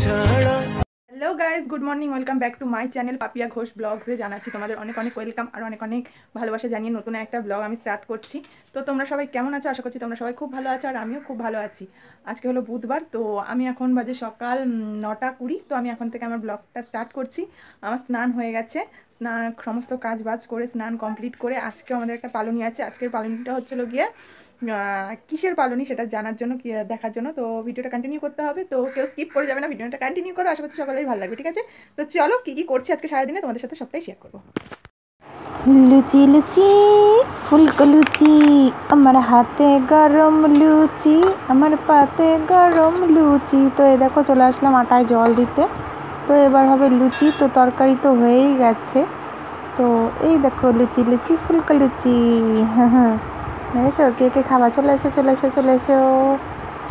Hello guys good morning welcome back to my channel Papiya Ghosh ব্লগসে জানাচ্ছি তোমাদের অনেক অনেক ওয়েলকাম আর অনেক অনেক ভালোবাসা জানিয়ে নতুন একটা ব্লগ আমি স্টার্ট করছি। তো তোমরা সবাই কেমন আছো? আশা করছি তোমরা সবাই খুব ভালো আছো আর আমিও খুব ভালো আছি। আজকে হলো বুধবার, তো আমি এখন বাজে সকাল নটা কুড়ি, তো আমি এখন থেকে আমার ব্লগটা স্টার্ট করছি। আমার স্নান হয়ে গেছে, স্নান সমস্ত কাজ বাজ করে স্নান কমপ্লিট করে আজকেও আমাদের একটা পালনি আছে। আজকের পালনিটা হচ্ছিল গিয়ে কিসের পালনি সেটা জানার জন্য দেখার জন্য। তো ভিডিওটা কন্টিনিউ করতে হবে। তো কেউ স্কিপ করে যাবে না, ভিডিওটা কন্টিনিউ করো। আশা করছি সকালেই ভালো লাগবে, ঠিক আছে? তো চলো, কী কী করছি আজকে সারাদিনে তোমাদের সাথে সবটাই শেয়ার করব। লুচি লুচি, ফুলকো লুচি, আমার হাতে গরম লুচি, আমার পাতে গরম লুচি। তো এ দেখো, চলে আসলাম আটায় জল দিতে। তো এবার হবে লুচি, তো তরকারি তো হয়েই গেছে। তো এই দেখো, লুচি লুচি, ফুলকো লুচি। হ্যাঁ হ্যাঁ। দেখেছ কে কে খাবার চলে এসো চলে এসো চলে এসো।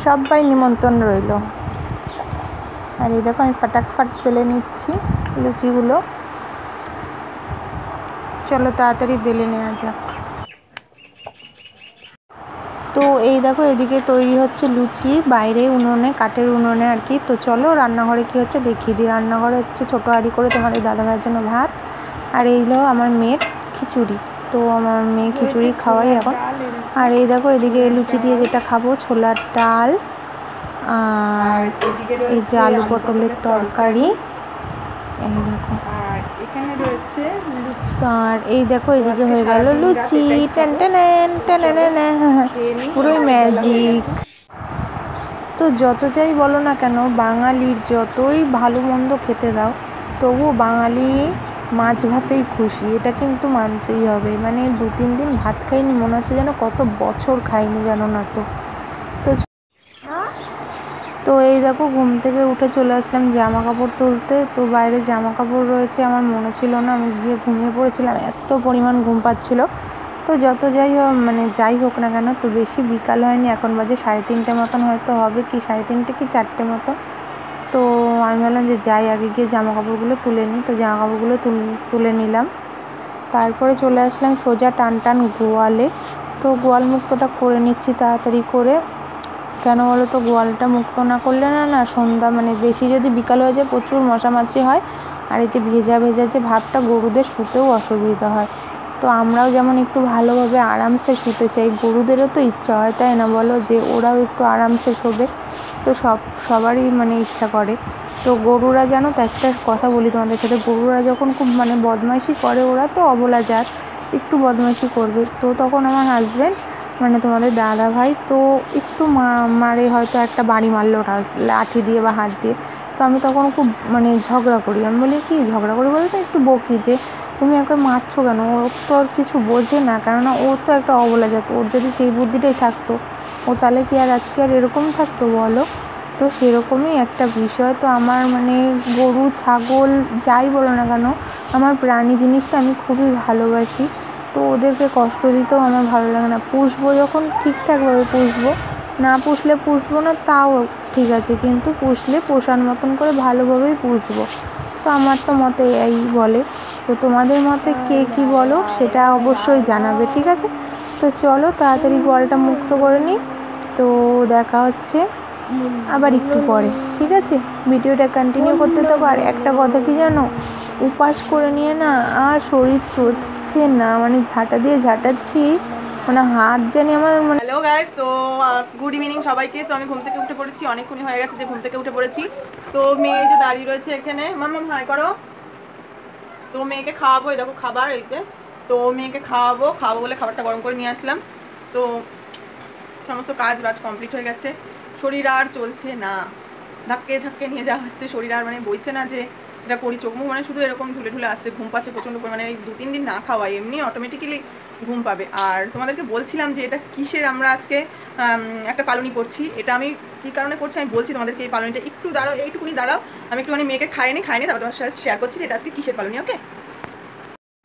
সবাই নিমন্ত্রণ রইল। আর এই দেখো, আমি ফাটাকফাট বেলে নিচ্ছি লুচিগুলো। চলো তাড়াতাড়ি বেলে নেওয়া যাক। তো এই দেখো, এদিকে তৈরি হচ্ছে লুচি, বাইরে উনুনে, কাঠের উনুনে আর কি। তো চলো, রান্নাঘরে কি হচ্ছে দেখিয়ে দিই। রান্নাঘরে হচ্ছে ছোটো হাঁড়ি করে তোমাদের দাদা ভাইয়ের জন্য ভাত। আর এই হলো আমার মেয়ের খিচুড়ি। তো আমার মেয়ে খিচুড়ি খাওয়াই এখন। আর এই দেখো, এদিকে লুচি দিয়ে যেটা খাব, ছোলার ডাল আর এই যে আলু পটলের তরকারি। এই দেখো। আর এই দেখো, এদিকে হয়ে গেল লুচি। টেন টেন পুরোই ম্যাজিক তো যত যাই বলো না কেন, বাঙালির যতই ভালো মন্দ খেতে দাও তবু বাঙালি মাছ ভাতেই খুশি, এটা কিন্তু মানতেই হবে। মানে দু তিন দিন ভাত খাইনি, মনে হচ্ছে যেন কত বছর খাইনি জানো না তো। তো তো এই দেখো, ঘুম থেকে উঠে চলে আসলাম জামা কাপড় তুলতে। তো বাইরে জামা কাপড় রয়েছে, আমার মনে ছিল না, আমি গিয়ে ঘুমিয়ে পড়েছিলাম, এত পরিমাণ ঘুম পাচ্ছিল। তো যত যাই হোক মানে যাই হোক না কেন, তো বেশি বিকাল হয়নি, এখন বাজে সাড়ে তিনটে মতন হয়তো হবে কি, সাড়ে তিনটে কি চারটে মতো আমি ভাবলাম যে যাই, আগে গিয়ে জামা কাপড়গুলো তুলে নিই। তো জামা কাপড়গুলো তুল- নিলাম। তারপরে চলে আসলাম সোজা টান টান গোয়ালে। তো গোয়াল মুক্তটা করে নিচ্ছি তাড়াতাড়ি করে। কেন বলো তো, গোয়ালটা মুক্ত না করলে না না সন্ধ্যা মানে বেশি যদি বিকাল হয়ে যায় প্রচুর মশামাছি হয়। আর এই যে ভেজা ভেজা যে ভাবটা গরুদের শুতেও অসুবিধা হয়। তো আমরাও যেমন একটু ভালোভাবে আরামসে শুতে চাই, গরুদেরও তো ইচ্ছা হয়, তাই না বলো? যে ওরাও একটু আরামসে শোবে। তো সব, সবারই মানে ইচ্ছা করে। তো গরুরা জানো তো একটা কথা বলি তোমাদের সাথে, গরুরা যখন খুব মানে বদমাইশি করে ওরা তো অবলা জাত, একটু বদমাইশি করবে। তো তখন আমার হাজব্যান্ড মানে তোমাদের দাদা ভাই তো একটু মারে হয়তো একটা বাড়ি মারলো লাঠি দিয়ে বা হাত দিয়ে। তো আমি তখন খুব মানে ঝগড়া করি। আমি বলি, কি ঝগড়া করি বলতে? একটু বকি যে, তুমি ওকে মারছো কেন? ও তো আর কিছু বোঝে না, কেননা ও তো একটা অবলা জাত। ওর যদি সেই বুদ্ধিটাই থাকতো, ও তাহলে কি আর আজকে আর এরকম থাকতো বলো? তো সেরকমই একটা বিষয়। তো আমার মানে গরু, ছাগল যাই বলো না কেন, আমার প্রাণী জিনিসটা আমি খুবই ভালোবাসি। তো ওদেরকে কষ্ট দিতেও আমার ভালো লাগে না। পুষবো যখন ঠিকঠাকভাবে পুষবো, না পুষলে পুষবো না তাও ঠিক আছে, কিন্তু পুষলে পোষার মতন করে ভালোভাবেই পুষবো। তো আমার তো মতে এই বলে। তো তোমাদের মতে কে কি বলো সেটা অবশ্যই জানাবে, ঠিক আছে? তো চলো তাড়াতাড়ি বলটা মুক্ত করে নিই। তো দেখা হচ্ছে। আবার একটু পরে ঠিক আছে? ভিডিওটা কন্টিনিউ করতে থাকো। আর একটা কথা কি জানো? উপাস করে নিয়ে না আর শরীর চলছে না মানে ঝাঁটা দিয়ে ঝাঁটাচ্ছি মানে হাত জানি আমার মানে হ্যালো গাইজ তো গুড ইভিনিং সবাইকে। তো আমি ঘুম থেকে উঠে পড়েছি অনেকক্ষণই হয়ে গেছে যে ঘুম থেকে উঠে পড়েছি। তো মেয়ে যে দাঁড়িয়ে রয়েছে এখানে মাম্মাম হাই করো। তো মেয়েকে খাওয়াবো এই দেখো খাবার এই যে। তো মেয়েকে খাওয়াবো খাওয়াবো বলে খাবারটা গরম করে নিয়ে আসলাম। তো সমস্ত কাজ বাজ কমপ্লিট হয়ে গেছে। শরীর আর চলছে না। ধাক্কে ধাক্কে নিয়ে যাওয়া হচ্ছে, শরীর আর মানে বইছে না যে এটা করি, চোখ মানে শুধু এরকম ঢুলে ঢুলে আসছে, ঘুম পাচ্ছে প্রচণ্ড পরিমাণে এই দু তিন দিন না খাওয়াই, এমনি অটোমেটিক্যালি ঘুম পাবে। আর তোমাদেরকে বলছিলাম যে এটা কিসের, আমরা আজকে একটা পালনি করছি। এটা আমি কী কারণে করছি আমি বলছি তোমাদেরকে এই পালনিটা। একটু দাঁড়াও, এইটুকুনি দাঁড়াও, আমি একটুখানি মেয়েকে খাইনি খাইনি তারপর তোমার সাথে শেয়ার করছি যে এটা আজকে কিসের পালনি ওকে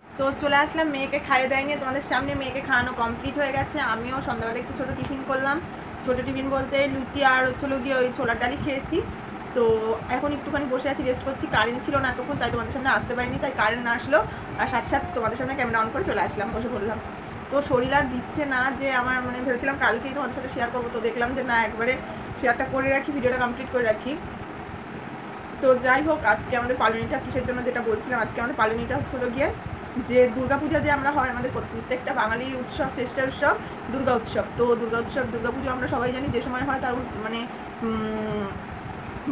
তো চলে আসলাম, মেয়েকে খাইয়ে দেয়নি, তোমাদের সামনে মেয়েকে খাওয়ানো কমপ্লিট হয়ে গেছে। আমিও সন্ধ্যাবেলা একটু ছোটো টিফিন করলাম। ছোটো টিফিন বলতে লুচি আর হচ্ছিল গিয়ে ওই ছোলার ডালি খেয়েছি। তো এখন একটুখানি বসে আছি রেস্ট করছি। কারেন্ট ছিল না তখন তাই তোমাদের সামনে আসতে পারিনি, তাই কারেন্ট না আসলো। আর সাথে সাথে তোমাদের সামনে ক্যামেরা অন করে চলে আসলাম, বসে পড়লাম। তো শরীর আর দিচ্ছে না যে আমার মানে ভেবেছিলাম কালকেই তোমাদের সাথে শেয়ার করব, তো দেখলাম যে না, একবারে শেয়ারটা করে রাখি ভিডিওটা কমপ্লিট করে রাখি। তো যাই হোক, আজকে আমাদের পালনিটা কিসের জন্য যেটা বলছিলাম, আজকে আমাদের পালনিটা হচ্ছিল গিয়ে যে দুর্গাপূজা যে আমরা হয় আমাদের প্রত্যেকটা বাঙালি উৎসব, শ্রেষ্ঠ উৎসব, দুর্গা উৎসব। তো দুর্গা উৎসব, দুর্গাপুজো আমরা সবাই জানি যে সময় হয় তার মানে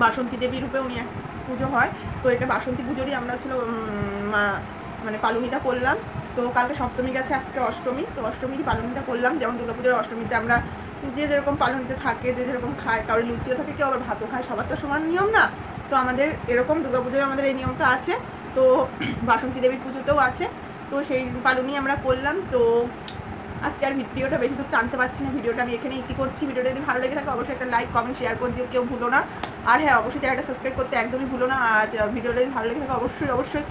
বাসন্তী দেবী রূপে উনি এক পুজো হয়। তো এটা বাসন্তী পুজোরই আমরা ছিল মানে পালুনিটা করলাম। তো কালকে সপ্তমী গেছে আজকে অষ্টমী। তো অষ্টমীর পালুনিটা করলাম। যেমন দুর্গাপুজোর অষ্টমীতে আমরা যে যেরকম পালনিতে থাকে, যে যেরকম খায়, কারোর লুচিও থাকে, কেউ আবার ভাতও খায়, সবার তো সমান নিয়ম না। তো আমাদের এরকম দুর্গাপুজোয় আমাদের এই নিয়মটা আছে। তো বাসন্তী দেবীর পুজোতেও আছে। তো সেই পালনই আমরা করলাম। তো আজকে আর ভিডিওটা বেশি দূর টানতে পারছি না। ভিডিওটা আমি এখানে ইতি করছি। ভিডিওটা যদি ভালো লেগে থাকে, অবশ্যই একটা লাইক কমেন্ট শেয়ার করে দিও। কেউ ভুলো না। আর হ্যাঁ অবশ্যই চ্যানেলটা সাবস্ক্রাইব করতে একদমই ভুলো না। আর ভিডিওটা যদি ভালো লেগে থাকে, অবশ্যই অবশ্যই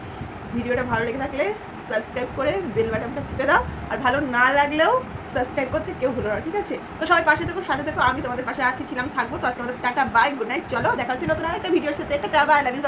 ভিডিওটা ভালো লেগে থাকলে সাবস্ক্রাইব করে বেল বাটনটা চেপে দাও। আর ভালো না লাগলেও সাবস্ক্রাইব করতে কেউ ভুলো না, ঠিক আছে? তো সবাই পাশে থেকো, সাথে থেকো। আমি তোমাদের পাশে আছি, ছিলাম, থাকব। তো আজকে আমাদের টাটা বাই গুড নাইট চলো, দেখা হচ্ছে নতুন একটা ভিডিওর সাথে। Tata bye love you